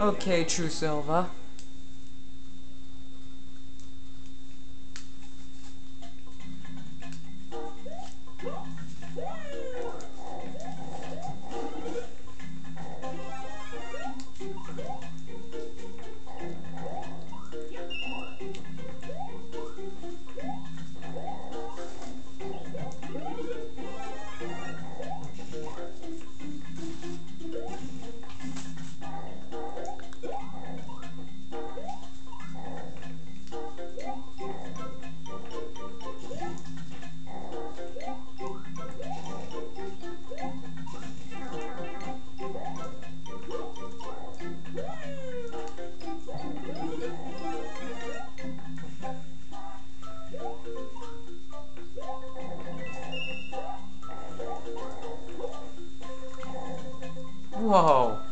Okay, True Silva. Whoa.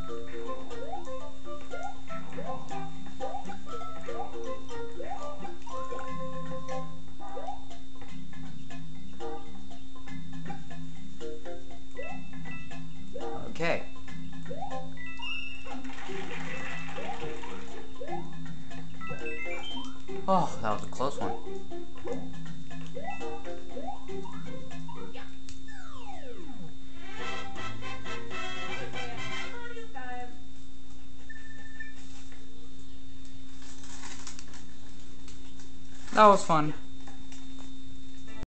Oh, that was a close one. That was fun.